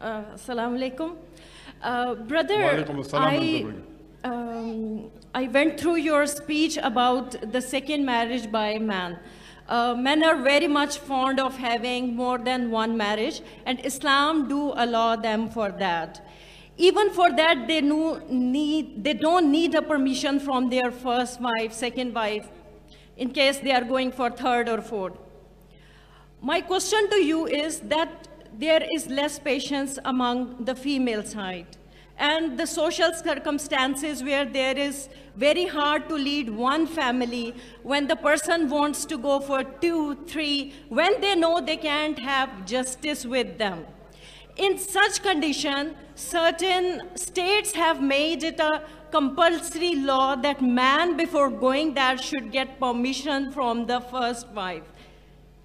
Uh, Assalamu alaikum. Uh, brother, I, um, I went through your speech about the second marriage by man. Uh, men are very much fond of having more than one marriage, and Islam do allow them for that. Even for that, they, no need, they don't need a permission from their first wife, second wife, in case they are going for third or fourth. My question to you is that there is less patience among the female side and the social circumstances where there is very hard to lead one family when the person wants to go for two, three, when they know they can't have justice with them. In such condition, certain states have made it a compulsory law that man before going there should get permission from the first wife.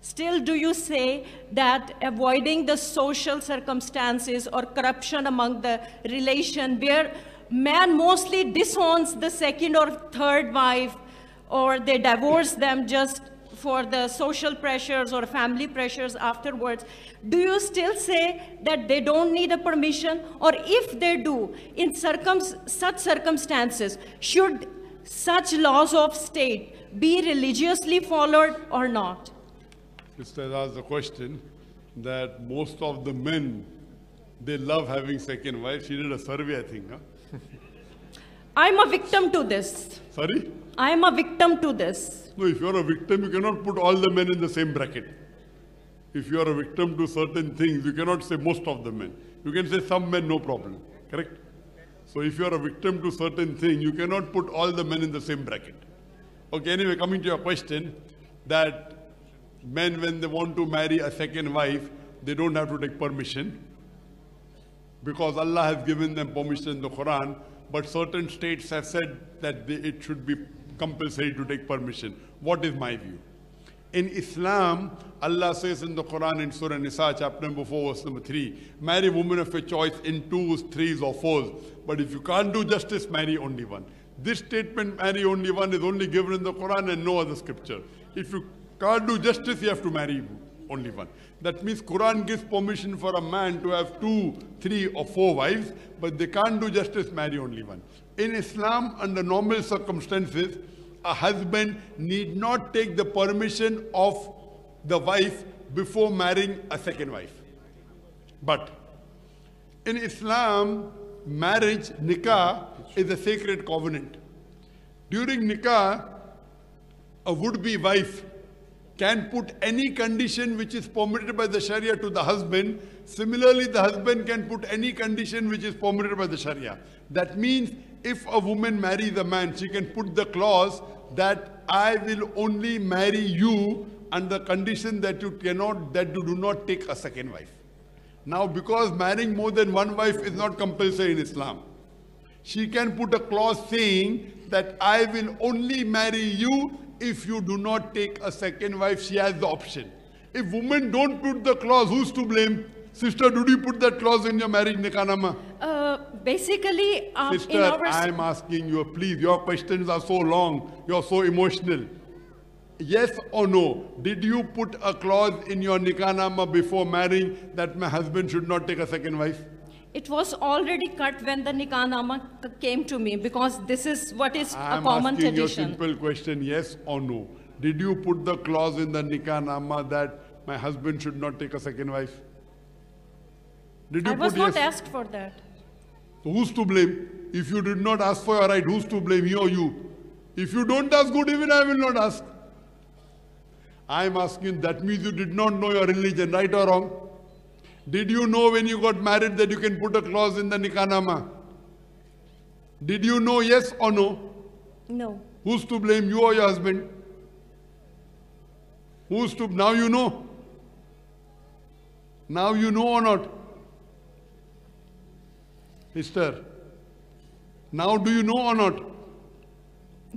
Still, do you say that avoiding the social circumstances or corruption among the relation where man mostly disowns the second or third wife or they divorce them just for the social pressures or family pressures afterwards, do you still say that they don't need a permission? Or if they do, in circum such circumstances, should such laws of state be religiously followed or not? Sister has asked the question that most of the men, they love having second wife. She did a survey, I think. Huh? I'm a victim to this. Sorry? I'm a victim to this. No, if you're a victim, you cannot put all the men in the same bracket. If you are a victim to certain things, you cannot say most of the men. You can say some men, no problem. Correct? So if you are a victim to certain thing, you cannot put all the men in the same bracket. Okay, anyway, coming to your question, that men, when they want to marry a second wife, they don't have to take permission because Allah has given them permission in the Quran, but certain states have said that they, it should be compulsory to take permission. What is my view? In Islam, Allah says in the Quran in Surah Nisa, chapter number 4, verse number 3, marry women of your choice in twos, threes, or fours. But if you can't do justice, marry only one. This statement, marry only one, is only given in the Quran and no other scripture. If you can't do justice, you have to marry only one. That means Quran gives permission for a man to have two, three or four wives, but they can't do justice, marry only one. In Islam, under normal circumstances, a husband need not take the permission of the wife before marrying a second wife. But in Islam, marriage, nikah, is a sacred covenant. During nikah, a would-be wife can put any condition which is permitted by the Sharia to the husband. Similarly, the husband can put any condition which is permitted by the Sharia. That means if a woman marries a man, she can put the clause that I will only marry you under condition that you cannot, that you do not take a second wife. Now, because marrying more than one wife is not compulsory in Islam, she can put a clause saying that I will only marry you if you do not take a second wife. She has the option. If women don't put the clause, who's to blame? Sister, did you put that clause in your marriage nikanama? Uh, basically, um, Sister, our I'm asking you, please, your questions are so long, you're so emotional. Yes or no, did you put a clause in your nikanama before marrying that my husband should not take a second wife? It was already cut when the Nikanama came to me because this is what is a I'm common asking you a tradition. simple question, yes or no. Did you put the clause in the nikanama that my husband should not take a second wife? Did you I was not yes? asked for that. So who's to blame? If you did not ask for your right, who's to blame, he or you? If you don't ask good, even I will not ask. I'm asking, that means you did not know your religion, right or wrong? Did you know when you got married that you can put a clause in the nikanama? Did you know yes or no? No. Who's to blame, you or your husband? Who's to, now you know. Now you know or not? Sister, now do you know or not?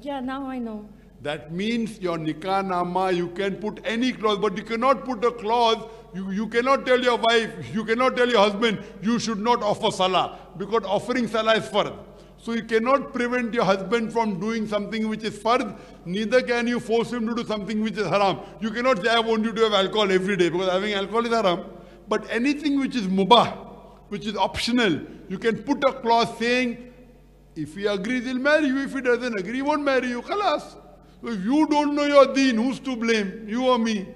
Yeah, now I know. That means your nikah nama, you can put any clause, but you cannot put a clause. You, you cannot tell your wife, you cannot tell your husband, you should not offer salah, because offering salah is fard. So you cannot prevent your husband from doing something which is fard, neither can you force him to do something which is haram. You cannot say, I want you to have alcohol every day, because having alcohol is haram. But anything which is mubah, which is optional. You can put a clause saying, if he agrees, he'll marry you. If he doesn't agree, he won't marry you. Khalas. So if you don't know your deen, who's to blame? You or me?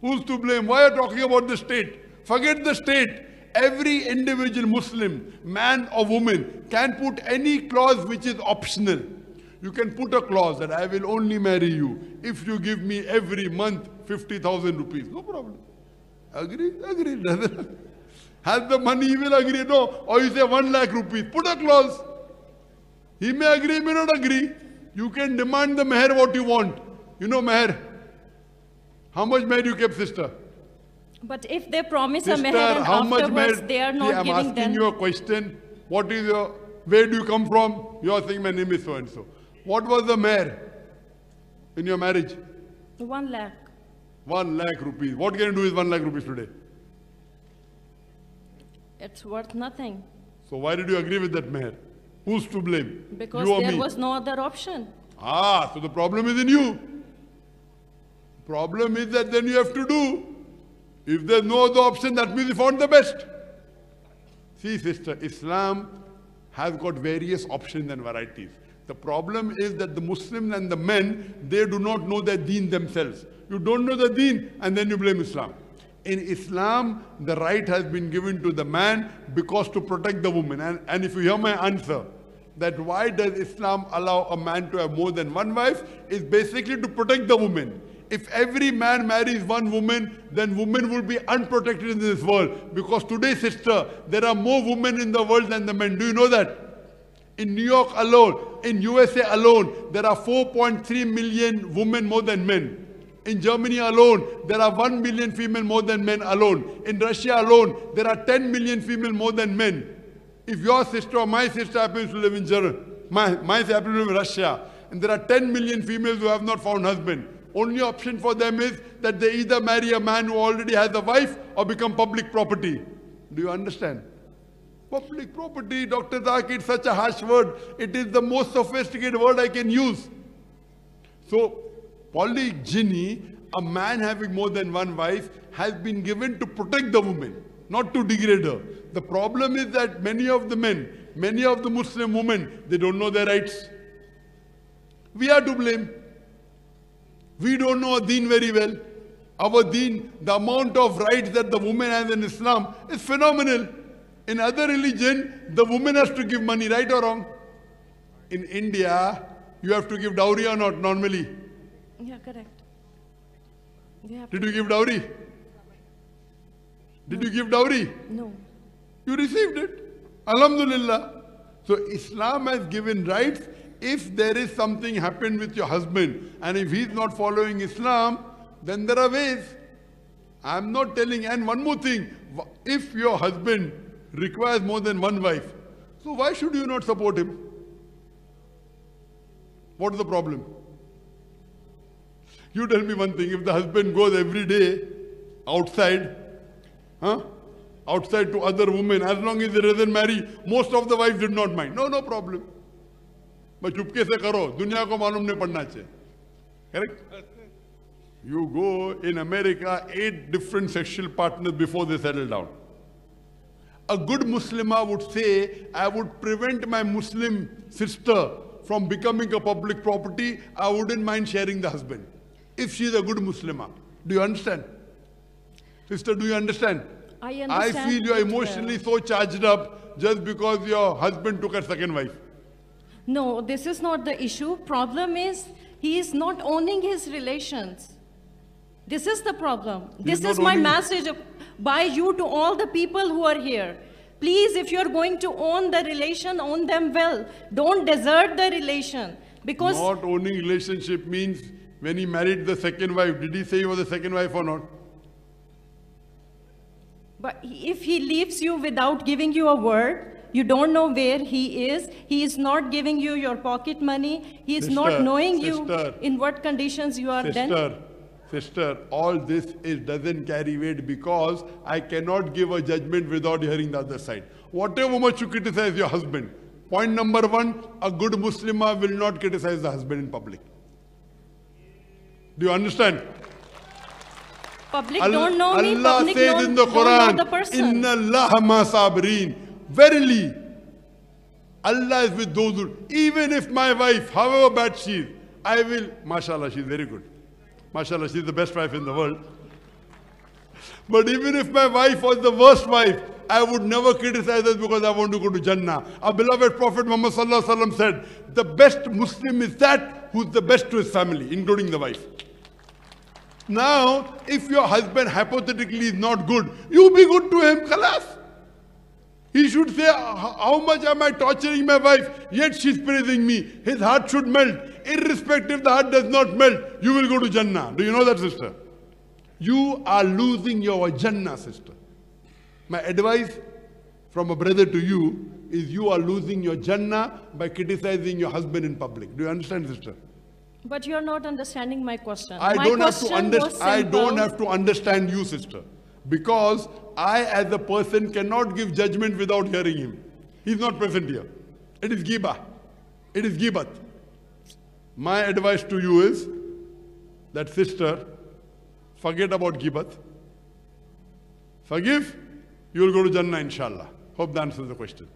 Who's to blame? Why are you talking about the state? Forget the state. Every individual Muslim, man or woman, can put any clause which is optional. You can put a clause that I will only marry you if you give me every month 50,000 rupees. No problem. Agree? Agree. Has the money, he will agree. No. Or you say 1 lakh rupees. Put a clause. He may agree, may not agree. You can demand the meher what you want. You know meher. How much meher you kept, sister? But if they promise Sister, a meher and how much afterwards meher? they are See, not I'm giving asking them. you a question. What is your, where do you come from? You are saying my name is so and so. What was the meher in your marriage? One lakh. One lakh rupees. What can you do with one lakh rupees today? It's worth nothing So why did you agree with that meher? Who's to blame? because you or there me? was no other option. Ah, so the problem is in you. Problem is that then you have to do. If there's no other option, that means you found the best. See, sister, Islam has got various options and varieties. The problem is that the Muslims and the men, they do not know their deen themselves. You don't know the deen and then you blame Islam. In Islam, the right has been given to the man because to protect the woman. And, and if you hear my answer, that why does Islam allow a man to have more than one wife is basically to protect the woman. If every man marries one woman, then women will be unprotected in this world. Because today, sister, there are more women in the world than the men. Do you know that? In New York alone, in USA alone, there are 4.3 million women more than men. In Germany alone, there are 1 million female more than men alone. In Russia alone, there are 10 million female more than men. If your sister or my sister happens to live in Germany, my, my sister happens to live in Russia, and there are 10 million females who have not found husband, only option for them is that they either marry a man who already has a wife or become public property. Do you understand? Public property, Dr. Zakir, such a harsh word. It is the most sophisticated word I can use. So, polygyny, a man having more than one wife, has been given to protect the woman, not to degrade her. The problem is that many of the men, many of the Muslim women, they don't know their rights. We are to blame. We don't know deen very well. Our deen, the amount of rights that the woman has in Islam is phenomenal. In other religion, the woman has to give money, right or wrong? In India, you have to give dowry or not normally. Yeah, correct. Did you give dowry? Did you give dowry? no. You received it. Alhamdulillah. So Islam has given rights. If there is something happened with your husband and if he's not following Islam, then there are ways. I'm not telling, and one more thing, if your husband requires more than one wife, so why should you not support him? What is the problem? You tell me one thing, if the husband goes every day outside, huh? outside to other women, as long as he doesn't marry, most of the wives did not mind. No, no problem. बस चुपके से करो दुनिया को मालूम नहीं पड़ना चाहिए correct You go in America, eight different sexual partners before they settle down. A good Muslimah would say, I would prevent my Muslim sister from becoming a public property. I wouldn't mind sharing the husband. If she's a good Muslimah. Do you understand? Sister, do you understand? I I understand feel you're it well. emotionally so charged up just because your husband took a second wife. No, this is not the issue. Problem is he is not owning his relations. This is the problem. This not is my message of- by you to all the people who are here. Please, if you're going to own the relation, own them well. Don't desert the relation. Because Not owning relationship means when he married the second wife, did he say he was the second wife or not? But if he leaves you without giving you a word, you don't know where he is, he is not giving you your pocket money, he is Sister, not knowing you in what conditions you are then. Sister, sister, all this is doesn't carry weight because I cannot give a judgment without hearing the other side. Whatever much you criticize your husband, point number one, a good Muslimah will not criticize the husband in public. Do you understand? Public Al- don't know me, Allah public says don't, in the Quran, the person. Inna Allah ma. Verily, Allah is with those who, even if my wife, however bad she is, I will, mashallah, she's very good. Mashallah, she's the best wife in the world. But even if my wife was the worst wife, I would never criticize her because I want to go to Jannah. Our beloved Prophet Muhammad Sallallahu Alaihi Wasallam said, the best Muslim is that who's the best to his family, including the wife. Now, if your husband hypothetically is not good, you be good to him, khalas. He should say, how much am I torturing my wife, yet she's praising me. His heart should melt. Irrespective the heart does not melt, you will go to Jannah. Do you know that, sister? You are losing your Jannah, sister. My advice from a brother to you is you are losing your Jannah by criticizing your husband in public. Do you understand, sister? But you're not understanding my question. I my don't have to understand. I don't have to understand you, sister, because I, as a person, cannot give judgment without hearing him. He's not present here. It is giba. It is gibat. My advice to you is that, sister, forget about gibat. Forgive. You will go to Jannah, inshallah. Hope that answers the question.